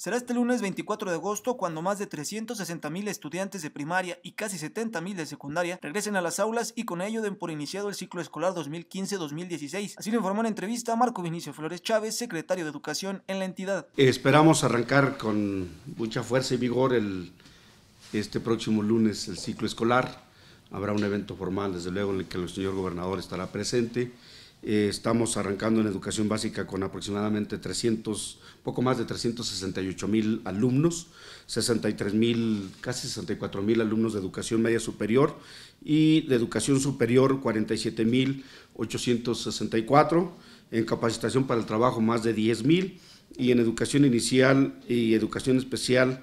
Será este lunes 24 de agosto cuando más de 360 mil estudiantes de primaria y casi 70 mil de secundaria regresen a las aulas y con ello den por iniciado el ciclo escolar 2015-2016. Así lo informó en entrevista Marco Vinicio Flores Chávez, secretario de Educación en la entidad. Esperamos arrancar con mucha fuerza y vigor el, este próximo lunes el ciclo escolar. Habrá un evento formal, desde luego, en el que el señor gobernador estará presente. Eh, estamos arrancando en educación básica con aproximadamente 300, poco más de 368 mil alumnos, 63 mil, casi 64 mil alumnos de educación media superior y de educación superior 47 mil 864, en capacitación para el trabajo más de 10 mil y en educación inicial y educación especial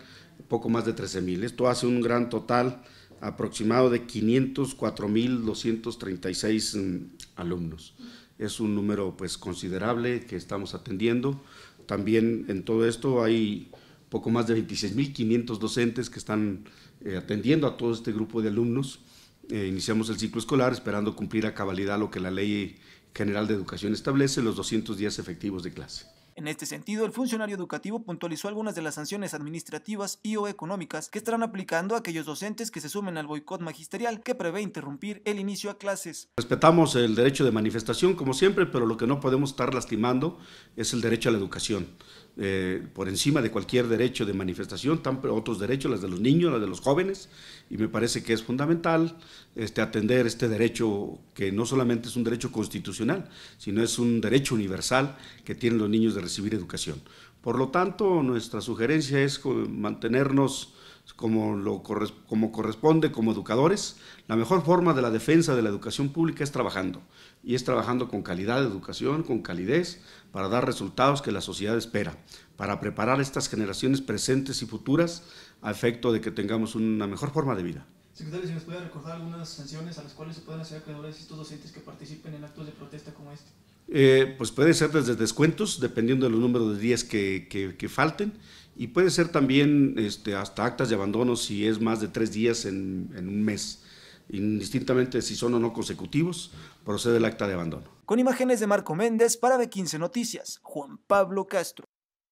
poco más de 13 mil. Esto hace un gran total aproximado de 504.236 mm, alumnos. Es un número pues considerable que estamos atendiendo. También en todo esto hay poco más de 26.500 docentes que están eh, atendiendo a todo este grupo de alumnos. Eh, iniciamos el ciclo escolar esperando cumplir a cabalidad lo que la Ley General de Educación establece, los 200 días efectivos de clase. En este sentido, el funcionario educativo puntualizó algunas de las sanciones administrativas y o económicas que estarán aplicando a aquellos docentes que se sumen al boicot magisterial que prevé interrumpir el inicio a clases. Respetamos el derecho de manifestación, como siempre, pero lo que no podemos estar lastimando es el derecho a la educación. Eh, por encima de cualquier derecho de manifestación, están otros derechos, las de los niños, las de los jóvenes, y me parece que es fundamental este, atender este derecho que no solamente es un derecho constitucional, sino es un derecho universal que tienen los niños de recibir educación. Por lo tanto, nuestra sugerencia es mantenernos como, lo, como corresponde como educadores. La mejor forma de la defensa de la educación pública es trabajando, y es trabajando con calidad de educación, con calidez, para dar resultados que la sociedad espera, para preparar estas generaciones presentes y futuras a efecto de que tengamos una mejor forma de vida. Secretario, si nos puede recordar algunas sanciones a las cuales se pueden hacer acreedores estos docentes que participen en actos de protesta como este. Eh, pues puede ser desde descuentos, dependiendo del número de días que, que, falten, y puede ser también este, hasta actas de abandono si es más de tres días en, en un mes. Indistintamente si son o no consecutivos, procede el acta de abandono. Con imágenes de Marco Méndez para B15 Noticias, Juan Pablo Castro.